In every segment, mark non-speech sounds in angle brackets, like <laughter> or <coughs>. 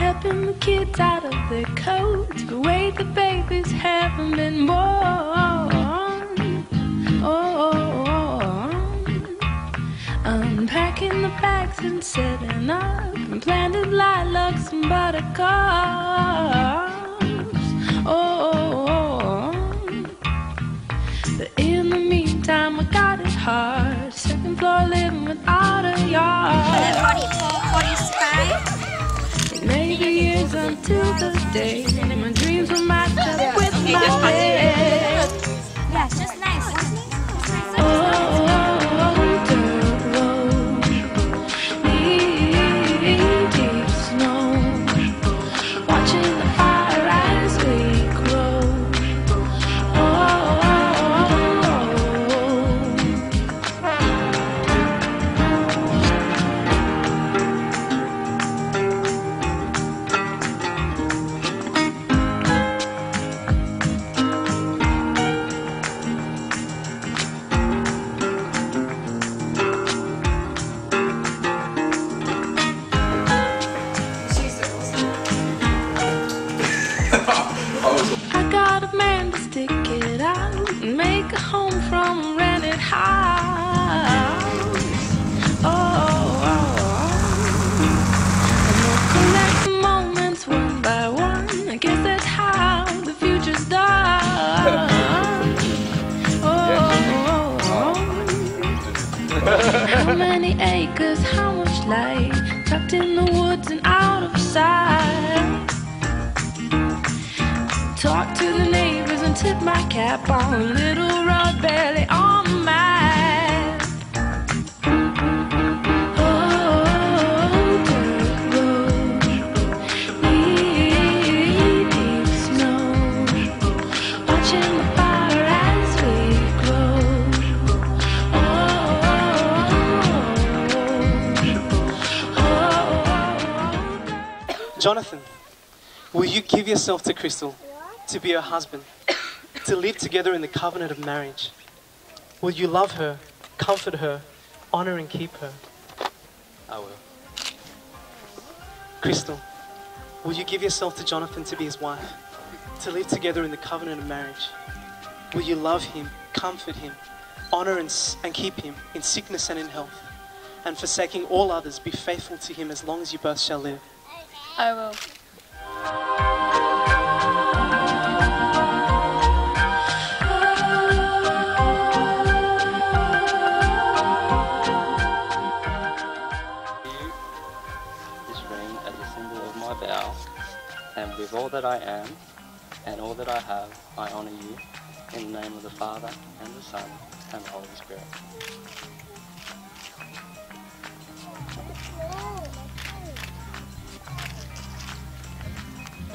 helping the kids out of their coats. the way the babies haven't been born. Oh, unpacking the bags and setting up, and planted lilacs and buttercups. Oh, but in the meantime, I got it hard. Second floor living without a yard. Until the day got a man to stick it out and make a home from a rented house. Oh, oh, oh. and we'll collect the moments one by one. I guess that's how the future's done. Oh, oh, oh. how many acres, how much light tucked in the woods and out Talk to the neighbors and tip my cap on little on Jonathan, will you give yourself to Crystal to be her husband, <coughs> to live together in the covenant of marriage? Will you love her, comfort her, honor and keep her? I will. Crystal, will you give yourself to Jonathan to be his wife, to live together in the covenant of marriage? Will you love him, comfort him, honor and, and keep him in sickness and in health, and forsaking all others, be faithful to him as long as you both shall live? I will. Am and all that I have, I honor you in the name of the Father and the Son and the Holy Spirit.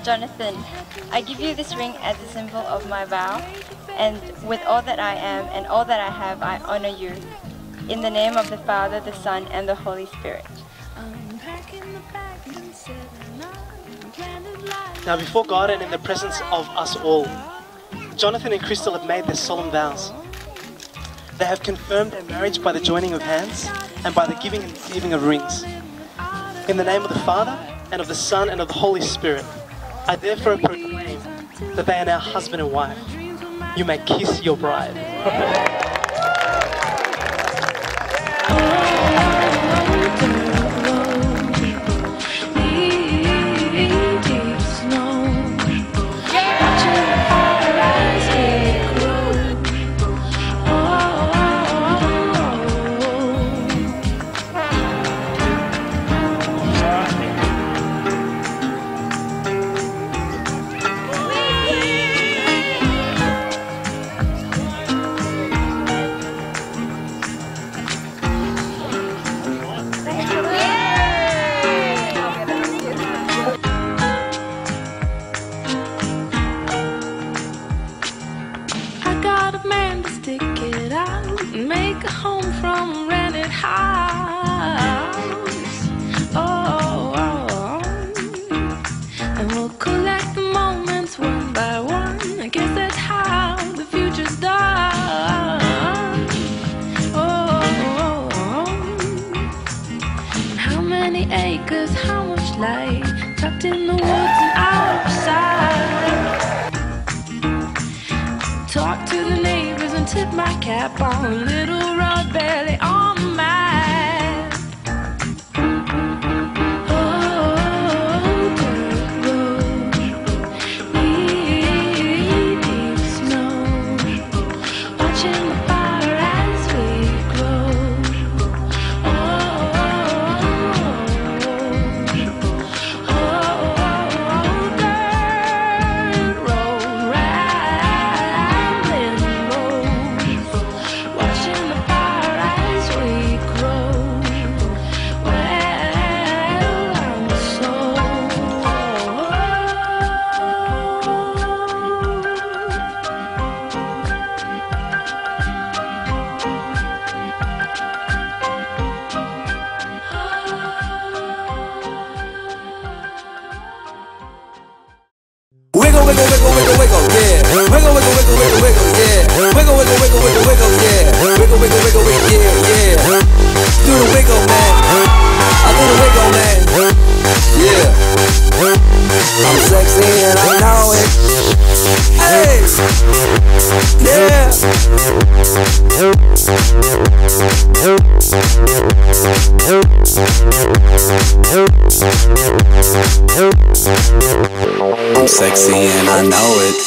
Jonathan, I give you this ring as a symbol of my vow, and with all that I am and all that I have, I honor you. In the name of the Father, the Son, and the Holy Spirit. Now, before God and in the presence of us all, Jonathan and Crystal have made their solemn vows. They have confirmed their marriage by the joining of hands and by the giving and receiving of rings. In the name of the Father, and of the Son, and of the Holy Spirit, I therefore proclaim that they are now husband and wife. You may kiss your bride. house. Oh, oh, oh, and we'll collect the moments one by one. I guess that's how the future's done. Oh, oh, oh. how many acres? How much light? Tucked in the woods and outside. Talk to the neighbors and tip my cap on little rod belly. Wiggle, wiggle, wiggle, wiggle, yeah. Wiggle, wiggle, wiggle, wiggle, wiggle, yeah. Wiggle, wiggle, wiggle, wiggle, wiggle, yeah. Wiggle, wiggle, wiggle, yeah, yeah. Do the wiggle, man. I do the wiggle, man. Yeah. Sexy and I know it.